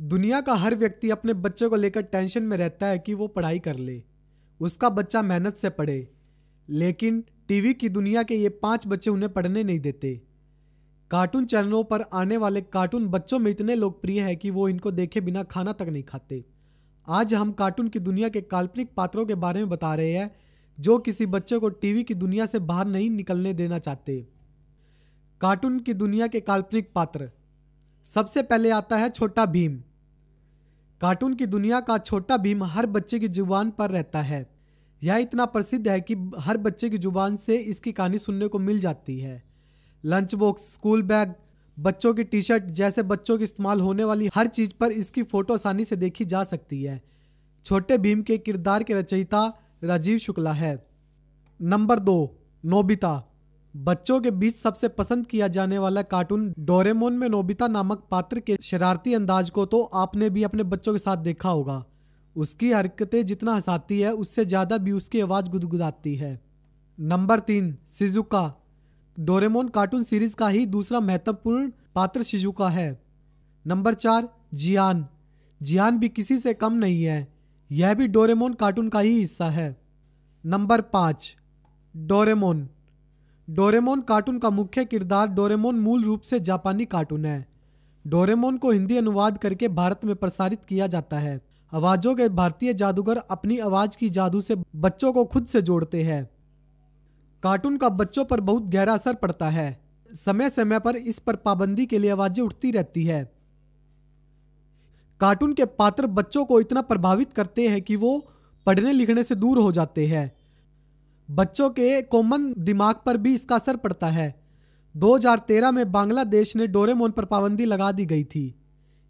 दुनिया का हर व्यक्ति अपने बच्चे को लेकर टेंशन में रहता है कि वो पढ़ाई कर ले। उसका बच्चा मेहनत से पढ़े। लेकिन टीवी की दुनिया के ये पाँच बच्चे उन्हें पढ़ने नहीं देते। कार्टून चैनलों पर आने वाले कार्टून बच्चों में इतने लोकप्रिय है कि वो इनको देखे बिना खाना तक नहीं खाते। आज हम कार्टून की दुनिया के काल्पनिक पात्रों के बारे में बता रहे हैं, जो किसी बच्चे को टीवी की दुनिया से बाहर नहीं निकलने देना चाहते। कार्टून की दुनिया के काल्पनिक पात्र। सबसे पहले आता है छोटा भीम। कार्टून की दुनिया का छोटा भीम हर बच्चे की ज़ुबान पर रहता है। यह इतना प्रसिद्ध है कि हर बच्चे की ज़ुबान से इसकी कहानी सुनने को मिल जाती है। लंच बॉक्स, स्कूल बैग, बच्चों की टी शर्ट जैसे बच्चों के इस्तेमाल होने वाली हर चीज़ पर इसकी फ़ोटो आसानी से देखी जा सकती है। छोटे भीम के किरदार के रचयिता राजीव शुक्ला है। नंबर दो, नोबिता। बच्चों के बीच सबसे पसंद किया जाने वाला कार्टून डोरेमोन में नोबिता नामक पात्र के शरारती अंदाज को तो आपने भी अपने बच्चों के साथ देखा होगा। उसकी हरकतें जितना हंसाती है, उससे ज़्यादा भी उसकी आवाज़ गुदगुदाती है। नंबर तीन सिजुका डोरेमोन कार्टून सीरीज़ का ही दूसरा महत्वपूर्ण पात्र शिजुका है। नंबर चार, जियान। जियान भी किसी से कम नहीं है। यह भी डोरेमोन कार्टून का ही हिस्सा है। नंबर पाँच, डोरेमोन। डोरेमोन कार्टून का मुख्य किरदार डोरेमोन मूल रूप से जापानी कार्टून है। डोरेमोन को हिंदी अनुवाद करके भारत में प्रसारित किया जाता है। आवाजों के भारतीय जादूगर अपनी आवाज़ की जादू से बच्चों को खुद से जोड़ते हैं। कार्टून का बच्चों पर बहुत गहरा असर पड़ता है। समय समय पर इस पर पाबंदी के लिए आवाज़ें उठती रहती है। कार्टून के पात्र बच्चों को इतना प्रभावित करते हैं कि वो पढ़ने लिखने से दूर हो जाते हैं। बच्चों के कॉमन दिमाग पर भी इसका असर पड़ता है। 2013 में बांग्लादेश ने डोरेमोन पर पाबंदी लगा दी गई थी।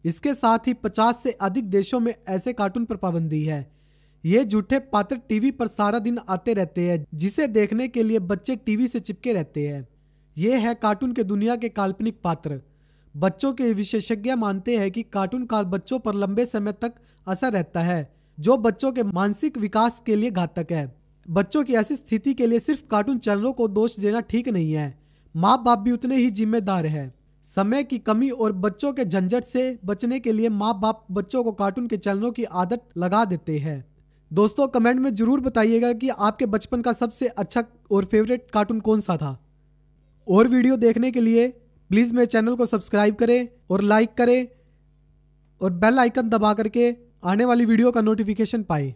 इसके साथ ही 50 से अधिक देशों में ऐसे कार्टून पर पाबंदी है। ये झूठे पात्र टीवी पर सारा दिन आते रहते हैं, जिसे देखने के लिए बच्चे टीवी से चिपके रहते हैं। ये है कार्टून के दुनिया के काल्पनिक पात्र। बच्चों के विशेषज्ञ मानते हैं कि कार्टून का बच्चों पर लंबे समय तक असर रहता है, जो बच्चों के मानसिक विकास के लिए घातक है। बच्चों की ऐसी स्थिति के लिए सिर्फ़ कार्टून चैनलों को दोष देना ठीक नहीं है। माँ बाप भी उतने ही जिम्मेदार है। समय की कमी और बच्चों के झंझट से बचने के लिए माँ बाप बच्चों को कार्टून के चैनलों की आदत लगा देते हैं। दोस्तों, कमेंट में ज़रूर बताइएगा कि आपके बचपन का सबसे अच्छा और फेवरेट कार्टून कौन सा था। और वीडियो देखने के लिए प्लीज़ मेरे चैनल को सब्सक्राइब करें और लाइक करें और बेल आइकन दबा करके आने वाली वीडियो का नोटिफिकेशन पाएँ।